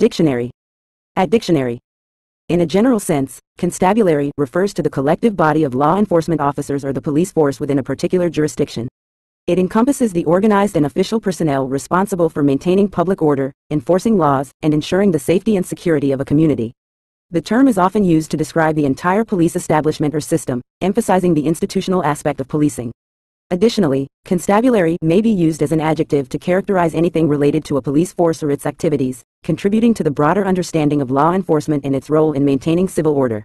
Dictionary. At dictionary. In a general sense, constabulary refers to the collective body of law enforcement officers or the police force within a particular jurisdiction. It encompasses the organized and official personnel responsible for maintaining public order, enforcing laws, and ensuring the safety and security of a community. The term is often used to describe the entire police establishment or system, emphasizing the institutional aspect of policing. Additionally, constabulary may be used as an adjective to characterize anything related to a police force or its activities, contributing to the broader understanding of law enforcement and its role in maintaining civil order.